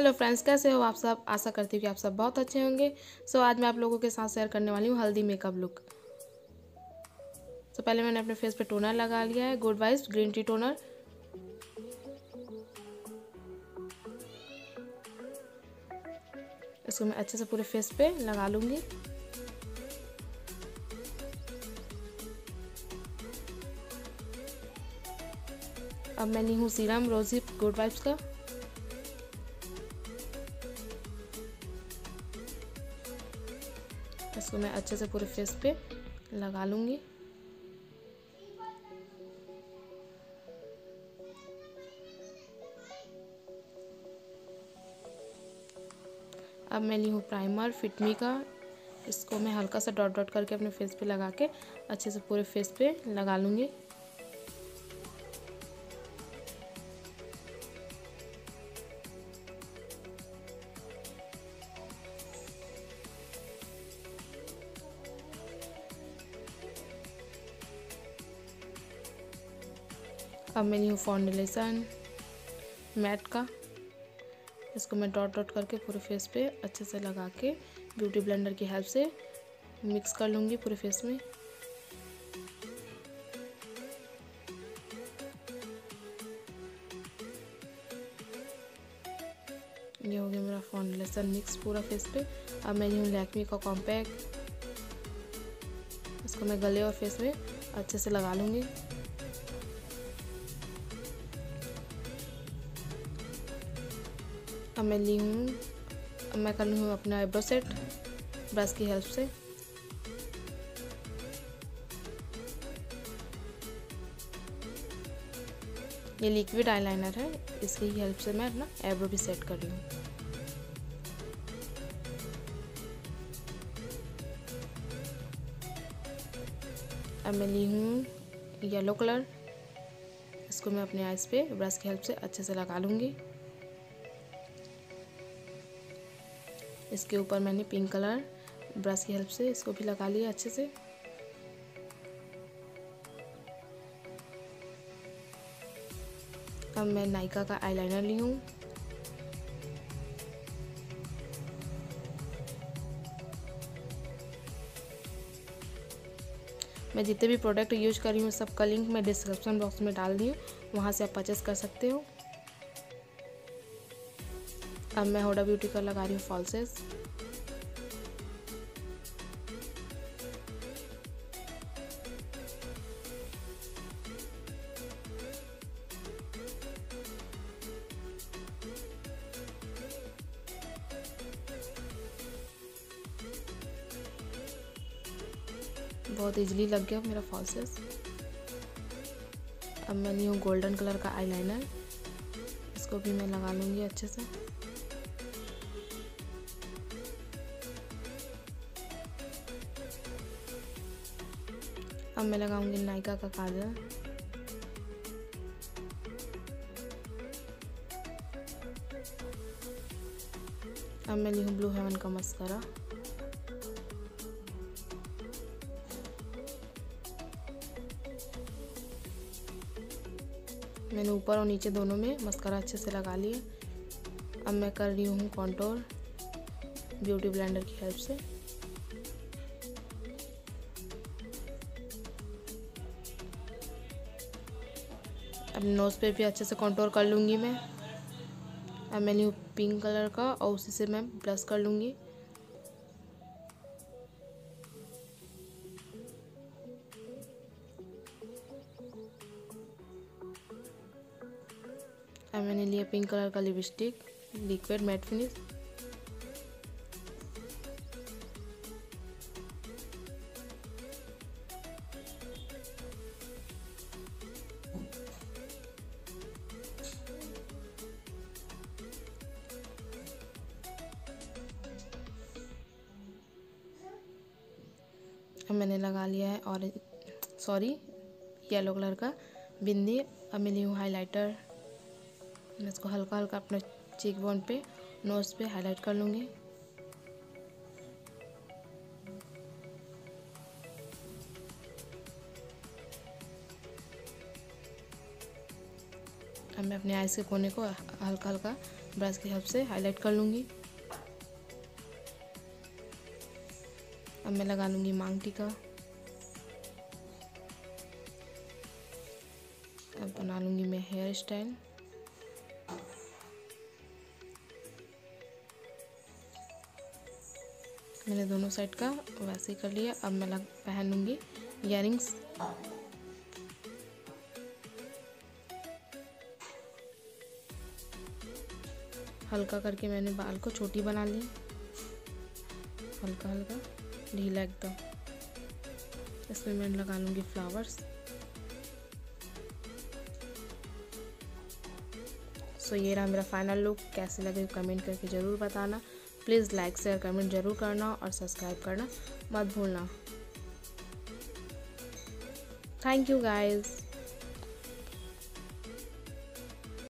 Hello friends कैसे हो आप सब? आशा करती हूँ कि आप सब बहुत अच्छे होंगे। सो so, आज मैं आप लोगों के साथ शेयर करने वाली हूँ हल्दी मेकअप लुक तो पहले मैंने अपने फेस पे टोनर लगा लिया है good wise green tea toner इसको मैं अच्छे से पूरे फेस पे लगा लूँगी। अब मैं ली हूँ सीरम रोजी गुड वाइब्स का। इसको मैं अच्छे से पूरे फेस पे लगा लूँगी। अब मैं ली हूँ प्राइमर फिटमी का। इसको मैं हल्का सा डॉट डॉट करके अपने फेस पे लगा के अच्छे से पूरे फेस पे लगा लूँगी। अब मैं हूँ फाउंडेशन मैट का, इसको मैं डॉट डॉट करके पूरे फेस पे अच्छे से लगा के ब्यूटी ब्लेंडर की हेल्प से मिक्स कर लूँगी पूरे फेस में। ये हो गया मेरा फाउंडेशन मिक्स पूरा फेस पे। अब मैं हूँ लैक्मी का कॉम्पैक्ट इसको मैं गले और फेस में अच्छे से लगा लूँगी। अब मैं ली हूँ अब मैं कर ली हूँ अपना आईब्रो सेट ब्रश की हेल्प से। ये लिक्विड आईलाइनर है, इसकी हेल्प से मैं अपना आईब्रो भी सेट कर रही हूँ। अब मैं ली हूँ येलो कलर इसको मैं अपने आइज़ पे ब्रश की हेल्प से अच्छे से लगा लूँगी। इसके ऊपर मैंने पिंक कलर ब्रश की हेल्प से इसको भी लगा लिया अच्छे से। अब मैं नायका का आईलाइनर ली हूँ। मैं जितने भी प्रोडक्ट यूज़ कर रही हूँ सबका लिंक मैं डिस्क्रिप्शन बॉक्स में डाल दी हूँ, वहाँ से आप परचेस कर सकते हो। अब मैं होडा ब्यूटी का लगा रही हूँ फॉल्सेस। बहुत इजीली लग गया मेरा फॉल्सेस। अब मैं ली हूँ गोल्डन कलर का आईलाइनर। इसको भी मैं लगा लूँगी अच्छे से। अब मैं लगाऊँगी नायका का काजल। अब मैं ली हूँ ब्लू हेवन का मस्करा। मैंने ऊपर और नीचे दोनों में मस्करा अच्छे से लगा लिए अब मैं कर रही हूँ कॉन्टोर ब्यूटी ब्लेंडर की हेल्प से। अब नोज़ पे भी अच्छे से कंट्रोल कर लूँगी मैं। अब मैंने पिंक कलर का और उसी से मैं ब्रश कर लूँगी। अब मैंने लिया पिंक कलर का लिपस्टिक लिक्विड मैट फिनिश मैंने लगा लिया है और सॉरी, येलो कलर का बिंदी। अब मैं ली हूँ हाइलाइटर। मैं इसको हल्का हल्का अपने चीक बोन पे नोज़ पे हाईलाइट कर लूँगी। अब मैं अपने आइज़ के कोने को हल्का हल्का ब्रश की हेल्प से हाईलाइट कर लूँगी। अब मैं लगा लूँगी मांग टीका अब बना लूँगी मैं हेयर स्टाइल मैंने दोनों साइड का वैसे ही कर लिया, अब मैं पहन लूँगी इयर हल्का करके मैंने बाल को छोटी बना ली। हल्का हल्का। ढीला एकदम इसमें मैं लगा लूँगी फ्लावर्स सो ये रहा मेरा फाइनल लुक कैसे लगे कमेंट करके ज़रूर बताना। प्लीज़ लाइक शेयर कमेंट ज़रूर करना और सब्सक्राइब करना मत भूलना। Thank you guys